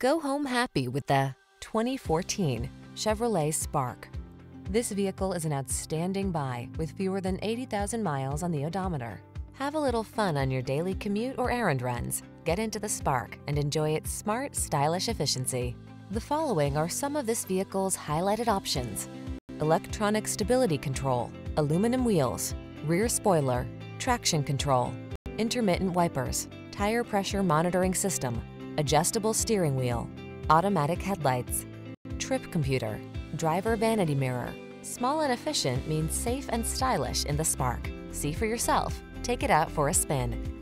Go home happy with the 2014 Chevrolet Spark. This vehicle is an outstanding buy with fewer than 80,000 miles on the odometer. Have a little fun on your daily commute or errand runs. Get into the Spark and enjoy its smart, stylish efficiency. The following are some of this vehicle's highlighted options. Electronic stability control, aluminum wheels, rear spoiler, traction control, intermittent wipers, tire pressure monitoring system, adjustable steering wheel, automatic headlights, trip computer, driver vanity mirror. Small and efficient means safe and stylish in the Spark. See for yourself. Take it out for a spin.